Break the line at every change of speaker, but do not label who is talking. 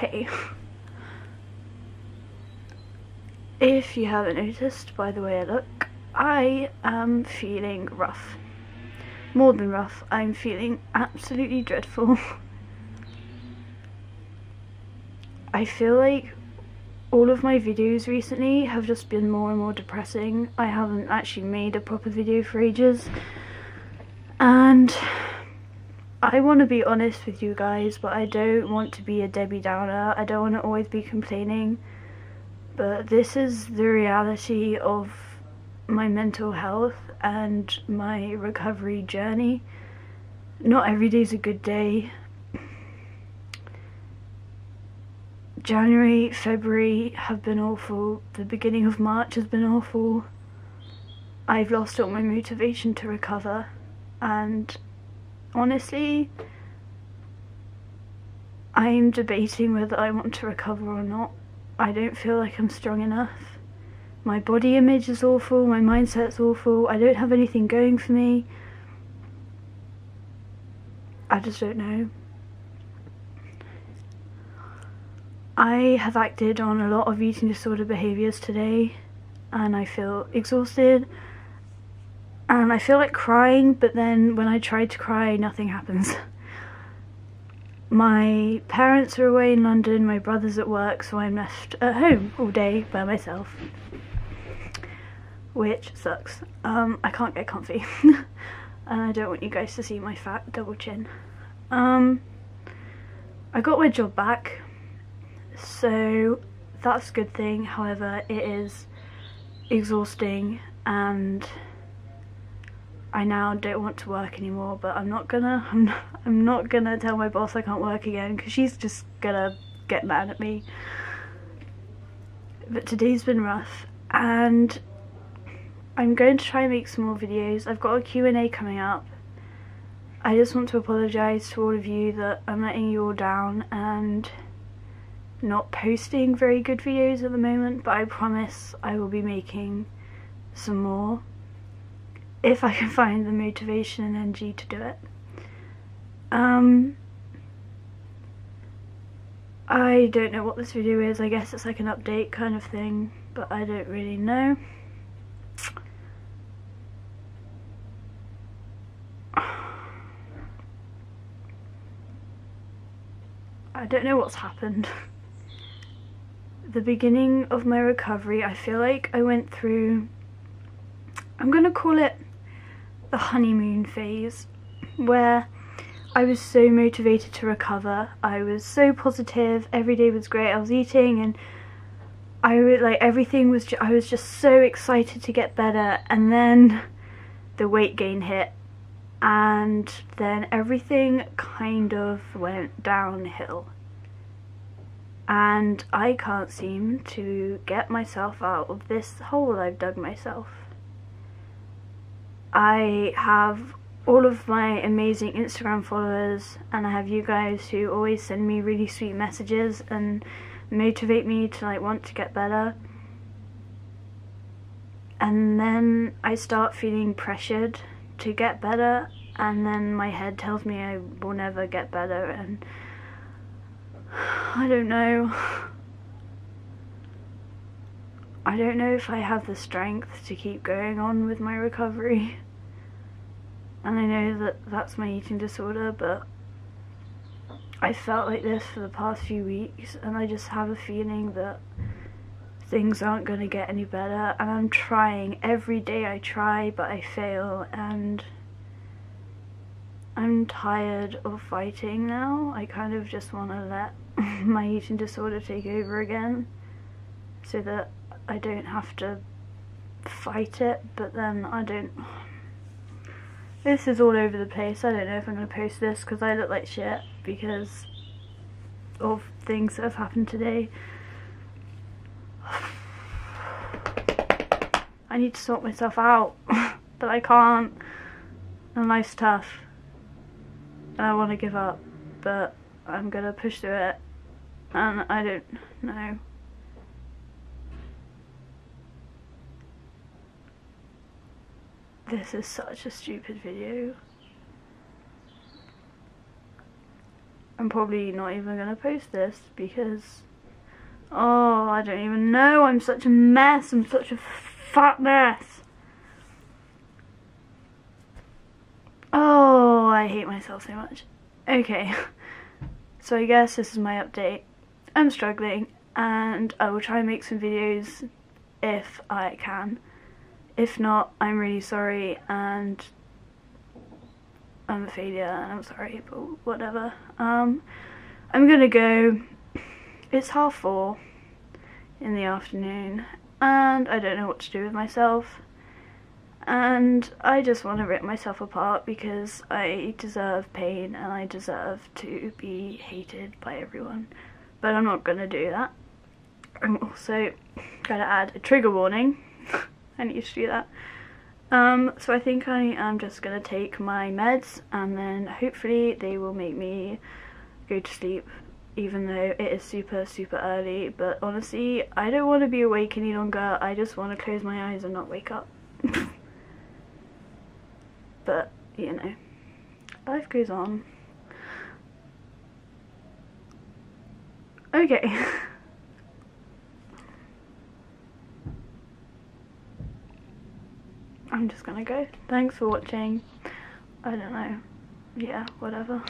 Hey. If you haven't noticed by the way I look, I am feeling rough. More than rough, I'm feeling absolutely dreadful. I feel like all of my videos recently have just been more and more depressing. I haven't actually made a proper video for ages. And I want to be honest with you guys, but I don't want to be a Debbie Downer. I don't want to always be complaining. But this is the reality of my mental health and my recovery journey. Not every day's a good day. January, February have been awful. The beginning of March has been awful. I've lost all my motivation to recover and honestly I'm debating whether I want to recover or not. I don't feel like I'm strong enough. My body image is awful, my mindset's awful, I don't have anything going for me. I just don't know. I have acted on a lot of eating disorder behaviours today and I feel exhausted and I feel like crying but then when I try to cry nothing happens. My parents are away in London, my brother's at work so I'm left at home all day by myself which sucks. Um, I can't get comfy and I don't want you guys to see my fat double chin. Um, I got my job back so that's a good thing however it is exhausting and I now don't want to work anymore but I'm not gonna I'm not, I'm not gonna tell my boss I can't work again because she's just gonna get mad at me. But today's been rough and I'm going to try and make some more videos. I've got a Q&A coming up. I just want to apologise to all of you that I'm letting you all down and not posting very good videos at the moment, but I promise I will be making some more if I can find the motivation and energy to do it. Um, I don't know what this video is, I guess it's like an update kind of thing, but I don't really know. I don't know what's happened. the beginning of my recovery, I feel like I went through, I'm going to call it the honeymoon phase, where I was so motivated to recover. I was so positive, every day was great, I was eating and I would like everything was I was just so excited to get better and then the weight gain hit and then everything kind of went downhill and I can't seem to get myself out of this hole I've dug myself. I have all of my amazing Instagram followers and I have you guys who always send me really sweet messages and motivate me to like want to get better and then I start feeling pressured to get better and then my head tells me I will never get better and I don't know. I don't know if I have the strength to keep going on with my recovery. And I know that that's my eating disorder, but I felt like this for the past few weeks and I just have a feeling that things aren't going to get any better and I'm trying every day I try but I fail and I'm tired of fighting now. I kind of just want to let my eating disorder take over again so that I don't have to fight it but then I don't this is all over the place. I don't know if I'm going to post this because I look like shit because of things that have happened today. I need to sort myself out but I can't. And life's tough and I want to give up but I'm gonna push through it and I don't know. This is such a stupid video. I'm probably not even gonna post this because oh I don't even know. I'm such a mess. I'm such a fat mess. Oh I hate myself so much. Okay. So I guess this is my update. I'm struggling and I will try and make some videos if I can if not I'm really sorry and I'm a failure and I'm sorry, but whatever. Um, I'm gonna go. It's half four in the afternoon and I don't know what to do with myself and I just want to rip myself apart because I deserve pain and I deserve to be hated by everyone but I'm not gonna do that. I'm also gonna add a trigger warning. I need to do that. Um, so I think I am just going to take my meds and then hopefully they will make me go to sleep even though it is super super early. But honestly I don't want to be awake any longer. I just want to close my eyes and not wake up. But you know life goes on. Okay Just gonna go. Thanks for watching. I don't know. Yeah, whatever.